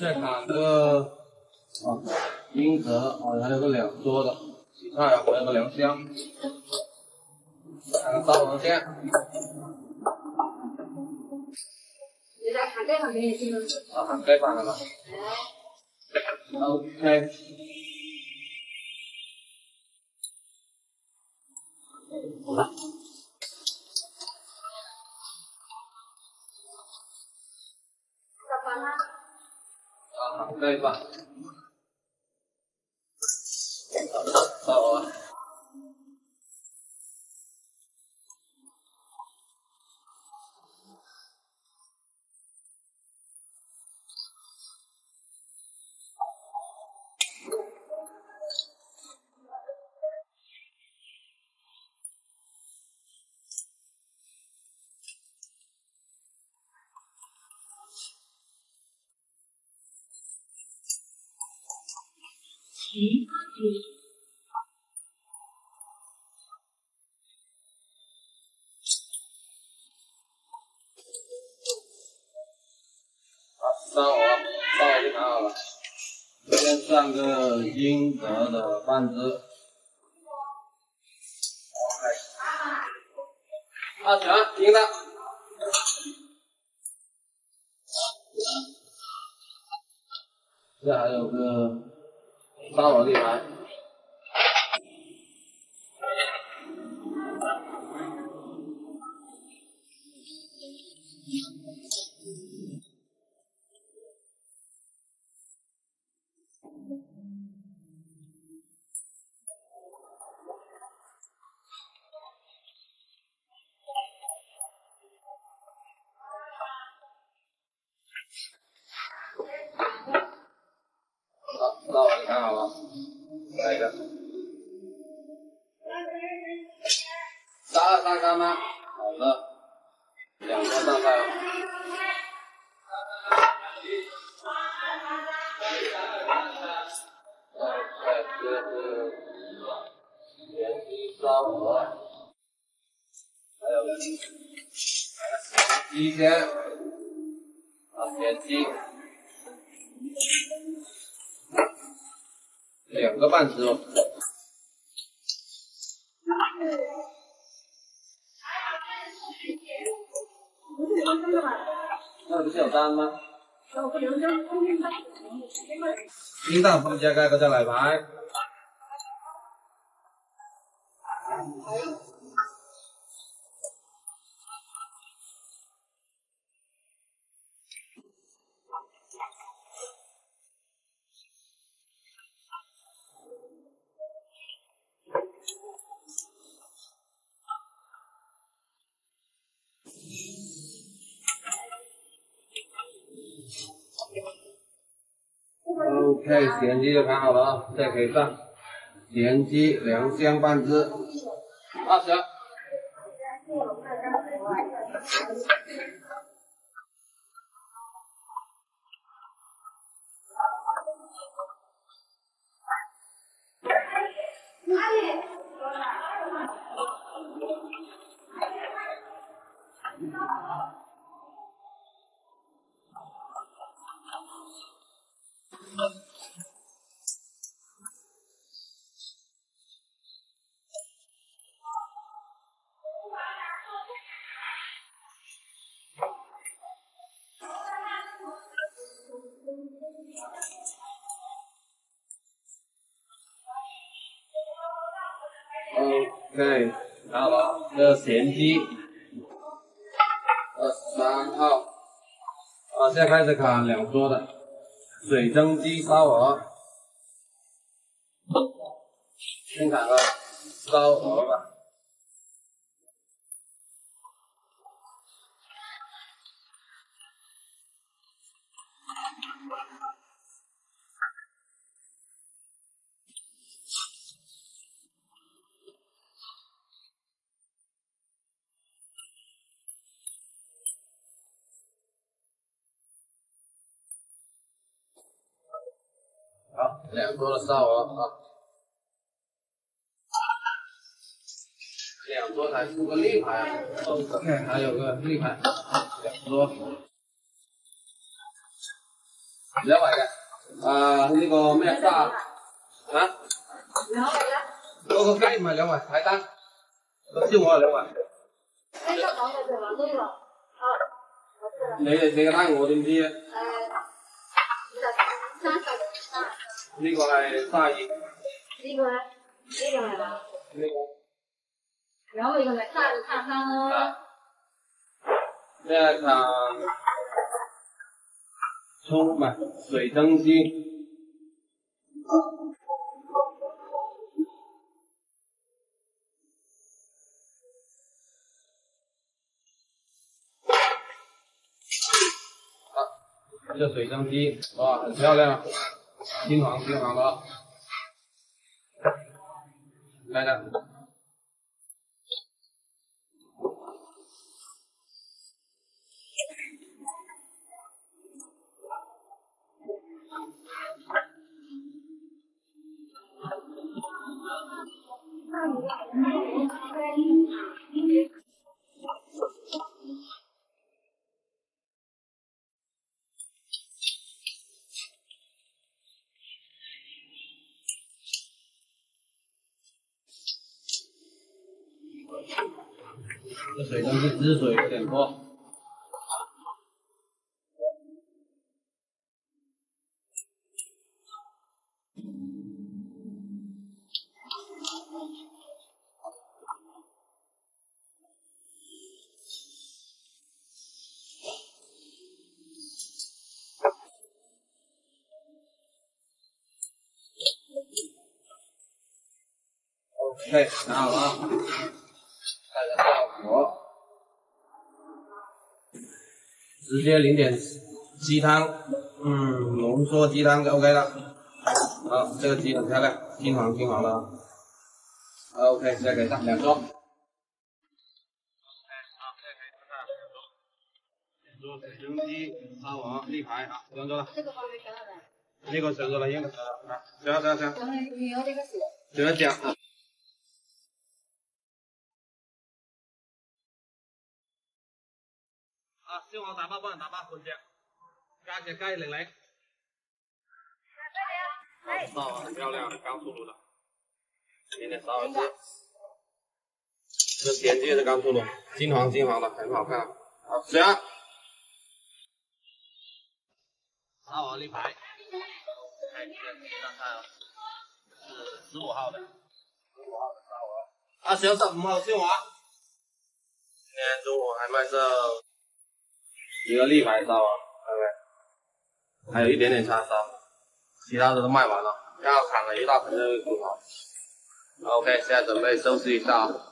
再砍个啊，冰格啊，还有个两桌的，几菜还有个凉姜，还有刀龙剑。在砍这把给你行吗？啊，砍这把好了。OK。可以吧？好啊。十八只。好，十我我我已经拿好了，先上个英德的半只，好开始。二十二，听这还有个。杀我厉牌。那我看好吧，来一个，三二三三吗？好的，两根大概。再就啊，前肌。两个半只哦。那不是有单吗？有不刘江冰蛋、番茄、盖个加奶排。咸鸡就盘好了啊，这可以上。咸鸡两箱半只，二十。对，烧了，这个咸鸡，二十三号，啊，现在开始砍两桌的水蒸鸡烧鹅，先砍了烧鹅吧。两桌的少额啊，两多还出个立牌啊，还有个立牌，两桌，两位的，啊，那个咩沙，啊，两位的，嗰个鸡唔系两位台单，都招我啊两位。那个黄哥在吗？在。好，我去了。你哋写嘅单我点知啊？诶，五十四，三十。这个是鲨呢、这个，这个是吧？这个，然后一个呢，鲨看看。叉。啊。这场充满水蒸机。这水蒸机哇，很漂亮。银行银行的。了，来来。这水真是汁水有点多。OK，拿好了。直接淋点鸡汤，嗯，浓缩鸡汤就 OK 了。好，这个鸡很漂亮，金黄金黄的。OK，再给上两桌。啊，再给上两桌，两桌水蒸鸡大王立牌啊，不用了。这个方面选了的。那个选着了，那个选了，啊。行行行。你要那个水。给他讲啊。啊，新华大鲍，半大鲍，一只，加价加一零零。这边，哎，漂亮，刚出炉的，今天烧完的。这田鸡也是刚出炉，金黄金黄的，很好看。好啊。烧完立牌，哎，天这道看是十五号的，十五号的烧鹅。啊，上十五号新华。今天中午还卖肉。一个立牌烧啊，OK，还有一点点叉烧，其他的都卖完了，刚好砍了一大盆这个骨头，OK，现在准备收拾一下。